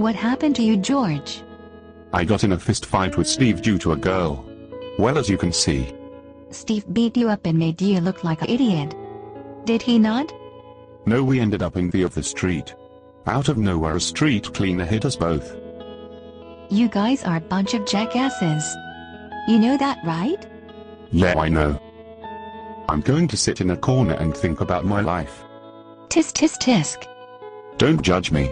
What happened to you, George? I got in a fist fight with Steve due to a girl. Well as you can see. Steve beat you up and made you look like an idiot. Did he not? No we ended up in the other street. Out of nowhere a street cleaner hit us both. You guys are a bunch of jackasses. You know that, right? Yeah I know. I'm going to sit in a corner and think about my life. Tisk tisk tisk. Don't judge me.